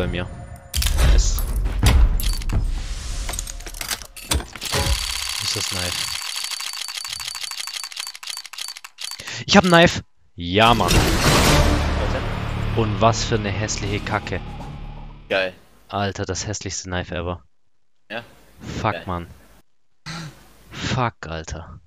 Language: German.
bei mir. Nice. Ist das Knife? Ich hab ein Knife! Ja, Mann. Und was für eine hässliche Kacke. Geil. Alter, das hässlichste Knife ever. Ja? Fuck, Geil. Mann. Fuck, Alter.